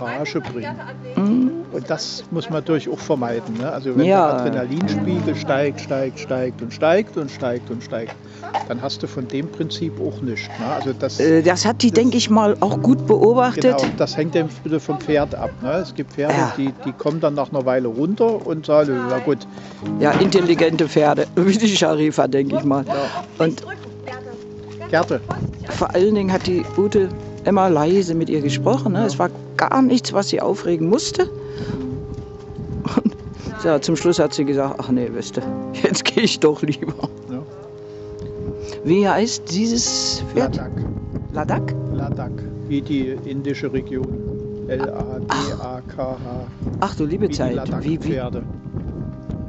Rage bringen. Mhm. Und das muss man natürlich auch vermeiden. Ne? Also wenn Ja. der Adrenalinspiegel steigt, steigt, steigt und steigt und steigt und steigt, dann hast du von dem Prinzip auch nichts. Ne? Also das, Äh, Das hat die, denke ich mal, auch gut beobachtet. genau, das hängt dann wieder vom Pferd ab. Ne? Es gibt Pferde, Ja. die, die kommen dann nach einer Weile runter und sagen, na gut, Ja, intelligente Pferde, wie die Sharifa, denke ich mal. Und Gerte, vor allen Dingen hat die Ute immer leise mit ihr gesprochen. Ne? Es war gar nichts, was sie aufregen musste. Und ja, zum Schluss hat sie gesagt, ach nee, weißt du, jetzt gehe ich doch lieber. Ja. Wie heißt dieses Pferd? Ladakh. Ladakh? Ladakh, wie die indische Region. L-A-D-A-K-H. Ach du liebe Wie Zeit, wie, wie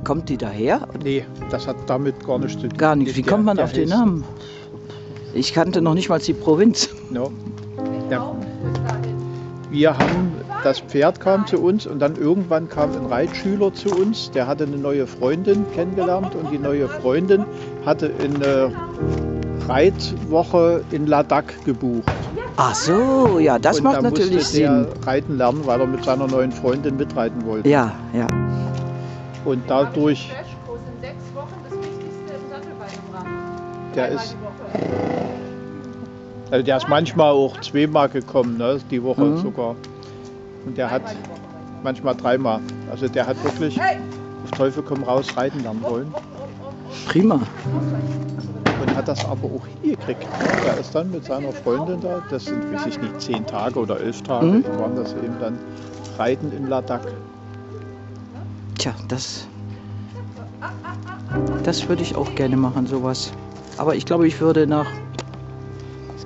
kommt die daher? Nee, das hat damit gar nichts zu tun. Gar nichts. Wie Der- kommt man der auf den heißt- Namen? Ich kannte noch nicht mal die Provinz. No. Ja. Wir haben, das Pferd kam zu uns und dann irgendwann kam ein Reitschüler zu uns, der hatte eine neue Freundin kennengelernt und die neue Freundin hatte eine Reitwoche in Ladakh gebucht. Ach so, ja, das und macht da natürlich musste der Sinn. reiten lernen, weil er mit seiner neuen Freundin mitreiten wollte. Ja, ja. Und dadurch, der ist. Also der ist manchmal auch zweimal gekommen, ne, die Woche Mhm. sogar. Und der hat manchmal dreimal. Also der hat wirklich auf Teufel komm raus reiten lernen wollen Prima. und hat das aber auch hingekriegt. Er ist dann mit seiner Freundin da, das sind, weiß ich nicht, zehn Tage oder elf Tage, Mhm. waren das eben dann Reiten in Ladakh. Tja, das, das würde ich auch gerne machen, sowas. Aber ich glaube, ich würde nach,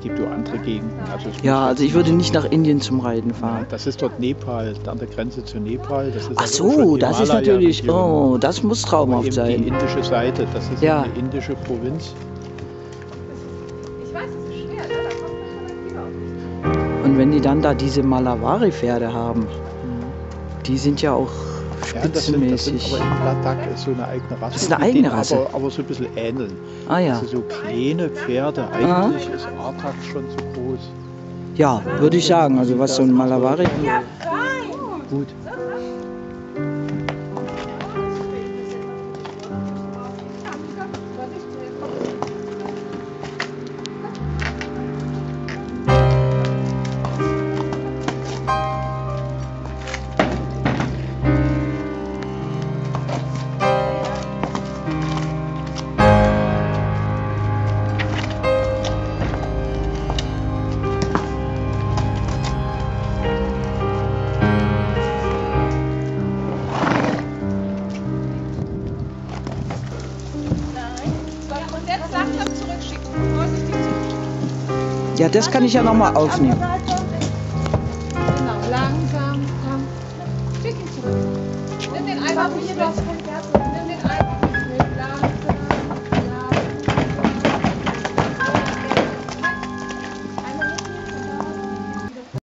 gibt auch andere Gegenden. Also ja, also ich würde nicht nach Indien zum Reiten fahren. Das ist dort Nepal, an der Grenze zu Nepal. Das ist Ach also so, das ist natürlich, oh, das muss traumhaft eben die sein. indische Seite, das ist Ja. eine indische Provinz. Ich weiß, es ist schwer, da kommt man schon viel auf. Und wenn die dann da diese Malavari-Pferde haben, die sind ja auch Ja, das sind, das sind, spitzenmäßig. aber in Ladakh ist so eine eigene Rasse. Das ist eine eigene Rasse. Aber, aber so ein bisschen ähneln. Ah ja, Also so kleine Pferde, eigentlich ist Artak schon zu groß. ja, würde ich sagen. Also was so ein Malavari. Gut. Ja, das kann ich ja nochmal aufnehmen. Genau, langsam, komm. Schick ihn zurück. Nimm den einfach los.